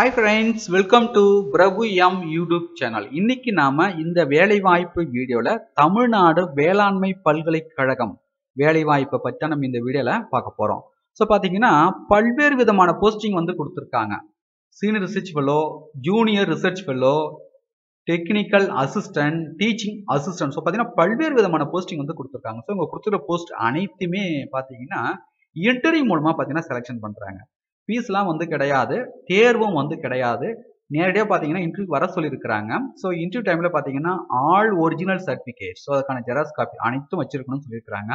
Hi friends welcome to Prabhu M YouTube channel இன்னைக்கு நாம இந்த வேலைவாய்ப்பு வீடியோல தமிழ்நாடு வேளாண்மை பல்கலைக்கழகம் வேலைவாய்ப்பை பற்றி நம்ம இந்த வீடியோல பார்க்க போறோம். ஸோ பார்த்தீங்கன்னா பல்வேறு விதமான போஸ்டிங் வந்து கொடுத்துருக்காங்க. Senior research fellow junior research fellow technical assistant teaching assistant so பார்த்தீங்கன்னா பல்வேறு விதமான போஸ்டிங் வந்து கொடுத்துருக்காங்க. ஸோ இவங்க கொடுத்துருக்க போஸ்ட் அனைத்துமே பார்த்தீங்கன்னா இன்டர்வியூ மூலமாக பார்த்தீங்கன்னா செலெக்ஷன் பண்ணுறாங்க ஃபீஸ்லாம் வந்து கிடையாது தேர்வும் வந்து கிடையாது. நேரடியாக பார்த்தீங்கன்னா இன்டர்வியூ வர சொல்லியிருக்கிறாங்க ஸோ இன்டர்வியூ டைமில் பார்த்தீங்கன்னா ஆல் ஒரிஜினல் சர்டிஃபிகேட் ஸோ அதுக்கான ஜெராக்ஸ் காப்பி அனைத்தும் வச்சிருக்கணும்னு சொல்லியிருக்கிறாங்க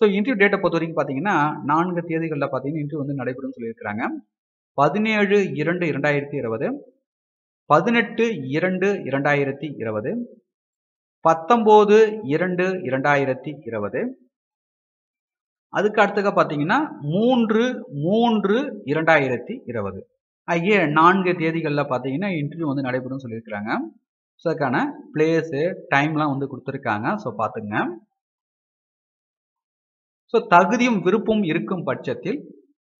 ஸோ இன்டர்வியூ டேட்டை பொறுத்த வரைக்கும் பார்த்தீங்கன்னா நான்கு தேதிகளில் பார்த்தீங்கன்னா இன்டர்வியூ வந்து நடைபெறும்னு சொல்லியிருக்கிறாங்க பதினேழு இரண்டு இரண்டாயிரத்தி இருபது பதினெட்டு இரண்டு இரண்டாயிரத்தி இருபது பத்தொம்போது இரண்டு இரண்டாயிரத்தி இருபது அதுக்கு அடுத்ததாக பார்த்தீங்கன்னா மூன்று மூன்று இரண்டாயிரத்தி இருபது. ஆகிய நான்கு தேதிகளில் பார்த்தீங்கன்னா இன்டர்வியூ வந்து நடைபெறும் சொல்லியிருக்கிறாங்க. ஸோ அதுக்கான பிளேஸு டைம்லாம் வந்து கொடுத்துருக்காங்க. ஸோ பார்த்துங்க. ஸோ தகுதியும் விருப்பம் இருக்கும் பட்சத்தில்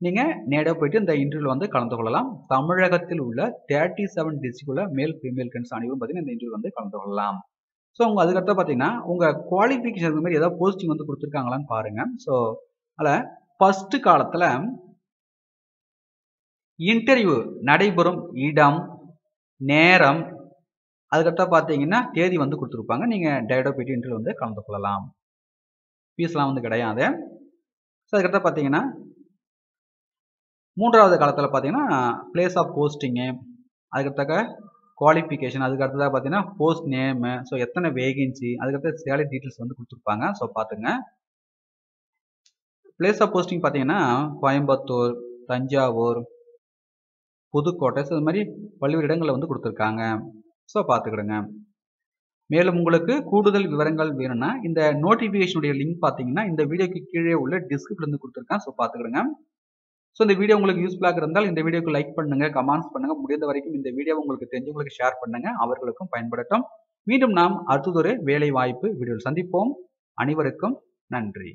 நீங்கள் நேராக போயிட்டு இந்த இன்டர்வியூவில் வந்து கலந்து கொள்ளலாம். தமிழகத்தில் உள்ள தேர்ட்டி செவன் டிஸ்ட்ரிக்டில் மேல் ஃபீமேல் கன்ஸ் அனைவரும் பார்த்தீங்கன்னா இந்த இன்டர்வியூ வந்து கலந்து கொள்ளலாம். ஸோ உங்கள் அதுக்கடுத்து பார்த்தீங்கன்னா உங்கள் குவாலிஃபிகேஷன் மாதிரி ஏதாவது போஸ்டிங் வந்து கொடுத்துருக்காங்களான்னு பாருங்கள் ஸோ அதில் ஃபஸ்ட்டு காலத்தில் இன்டர்வியூ நடைபெறும் இடம் நேரம் அதுக்கடுத்து பார்த்தீங்கன்னா தேதி வந்து கொடுத்துருப்பாங்க. நீங்கள் டைரக்டாக போயிட்டு இன்டர்வியூ வந்து கலந்து கொள்ளலாம். ஃபீஸ்லாம் வந்து கிடையாது. ஸோ அதுக்கடுத்து பார்த்தீங்கன்னா மூன்றாவது காலத்தில் பார்த்தீங்கன்னா பிளேஸ் ஆஃப் போஸ்டிங்கு அதுக்கடுத்தாக்க குவாலிஃபிகேஷன் அதுக்கு அடுத்ததாக பார்த்தீங்கன்னா போஸ்ட் நேமு ஸோ எத்தனை வேகன்சி அதுக்கடுத்து சேலரி டீட்டெயில்ஸ் வந்து கொடுத்துருப்பாங்க. ஸோ பார்த்துங்க பிளேஸ் ஆஃப் போஸ்டிங் பார்த்தீங்கன்னா கோயம்புத்தூர் தஞ்சாவூர் புதுக்கோட்டை ஸோ இது மாதிரி பல்வேறு இடங்களில் வந்து கொடுத்துருக்காங்க. ஸோ பார்த்துக்கிடுங்க மேலும் உங்களுக்கு கூடுதல் விவரங்கள் வேணும்னா இந்த நோட்டிஃபிகேஷனுடைய லிங்க் பார்த்தீங்கன்னா இந்த வீடியோக்கு கீழே உள்ள டிஸ்கிரிப்ஷன் வந்து கொடுத்துருக்கேன். ஸோ பார்த்துக்கிடுங்க ஸோ இந்த வீடியோ உங்களுக்கு யூஸ்ஃபுல்லாக இருந்தால் இந்த வீடியோக்கு லைக் பண்ணுங்க கமெண்ட்ஸ் பண்ணுங்க. முடிந்த வரைக்கும் இந்த வீடியோ உங்களுக்கு தெரிஞ்சவங்களுக்கு ஷேர் பண்ணுங்க. அவர்களுக்கும் பயன்படட்டும். மீண்டும் நாம் அடுத்ததொரு வேலை வாய்ப்பு வீடியோவில் சந்திப்போம். அனைவருக்கும் நன்றி.